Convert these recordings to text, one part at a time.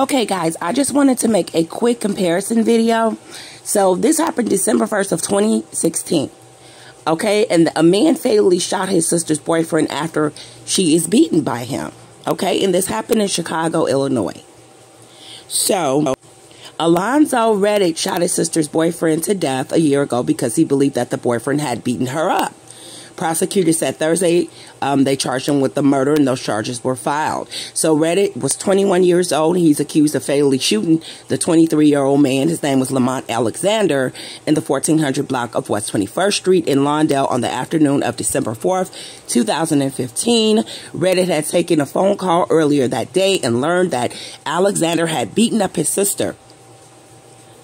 Okay, guys, I just wanted to make a quick comparison video. So this happened December 1st of 2016. Okay, and a man fatally shot his sister's boyfriend after she is beaten by him. Okay, and this happened in Chicago, Illinois. So, Alonzo Redditt shot his sister's boyfriend to death a year ago because he believed that the boyfriend had beaten her up. Prosecutors said Thursday um, they charged him with the murder and those charges were filed. So Redditt was 21 years old. He's accused of fatally shooting the 23 year old man. His name was Lamont Alexander in the 1400 block of West 21st Street in Lawndale on the afternoon of December 4th, 2015. Redditt had taken a phone call earlier that day and learned that Alexander had beaten up his sister.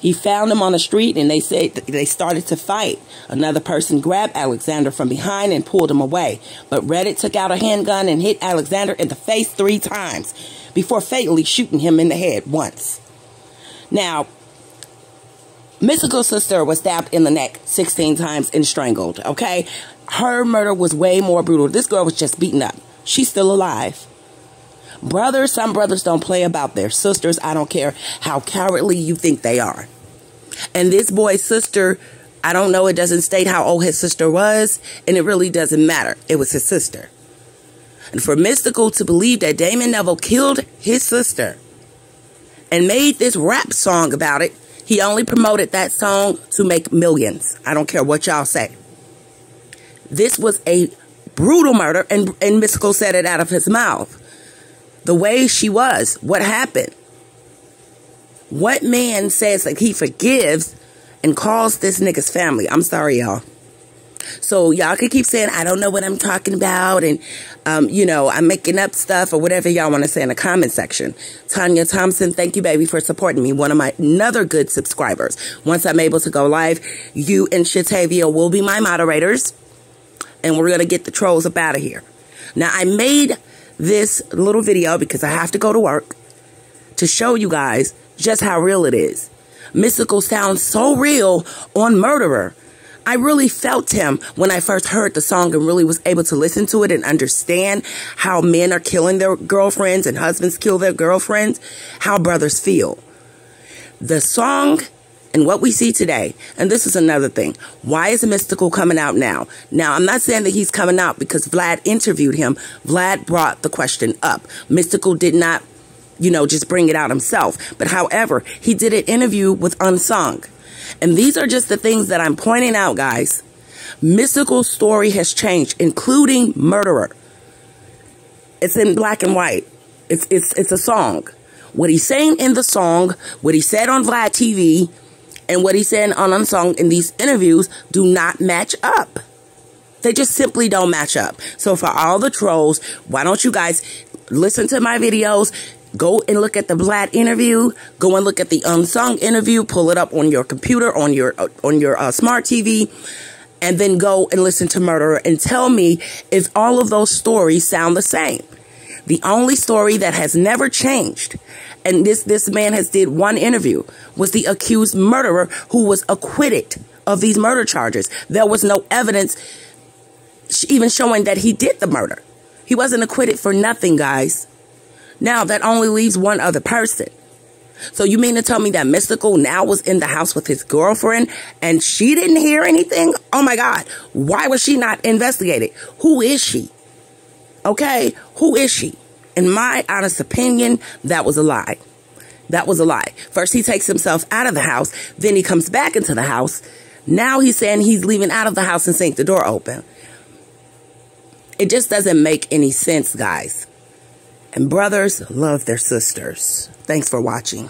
He found him on the street and they said they started to fight. Another person grabbed Alexander from behind and pulled him away. But Redditt took out a handgun and hit Alexander in the face three times before fatally shooting him in the head once. Now, Mystikal's sister was stabbed in the neck 16 times and strangled, okay? Her murder was way more brutal. This girl was just beaten up. She's still alive. Brothers, some brothers don't play about their sisters. I don't care how cowardly you think they are. And this boy's sister, I don't know, it doesn't state how old his sister was, and it really doesn't matter. It was his sister. And for Mystikal to believe that Damon Neville killed his sister and made this rap song about it, he only promoted that song to make millions. I don't care what y'all say. This was a brutal murder, and, and Mystikal said it out of his mouth the way she was, what happened. What man says that he forgives and calls this nigga's family? I'm sorry, y'all. So y'all can keep saying, I don't know what I'm talking about. And, um, you know, I'm making up stuff or whatever y'all want to say in the comment section. Tanya Thompson, thank you, baby, for supporting me. One of my another good subscribers. Once I'm able to go live, you and Shatavia will be my moderators. And we're going to get the trolls up out of here. Now, I made this little video because I have to go to work to show you guys just how real it is. Mystikal sounds so real on Murderer. I really felt him when I first heard the song and really was able to listen to it and understand how men are killing their girlfriends and husbands kill their girlfriends, how brothers feel. The song and what we see today, and this is another thing. Why is Mystikal coming out now? Now, I'm not saying that he's coming out because Vlad interviewed him. Vlad brought the question up. Mystikal did not, you know, just bring it out himself. But however, he did an interview with Unsung. And these are just the things that I'm pointing out, guys. Mystikal story has changed, including Murderer. It's in black and white. It's, it's, it's a song. What he's saying in the song, what he said on Vlad TV, and what he said on Unsung in these interviews do not match up. They just simply don't match up. So for all the trolls, why don't you guys listen to my videos, go and look at the Vlad interview, go and look at the Unsung interview, pull it up on your computer, on your uh, on your uh, smart TV, and then go and listen to Murderer and tell me if all of those stories sound the same. The only story that has never changed and this this man has did one interview was the accused murderer who was acquitted of these murder charges. There was no evidence even showing that he did the murder. He wasn't acquitted for nothing, guys. Now that only leaves one other person. So you mean to tell me that Mystikal now was in the house with his girlfriend and she didn't hear anything? Oh my God. Why was she not investigated? Who is she? Okay. Who is she? In my honest opinion, that was a lie. That was a lie. First, he takes himself out of the house. Then he comes back into the house. Now he's saying he's leaving out of the house and saying the door open. It just doesn't make any sense, guys. And brothers love their sisters. Thanks for watching.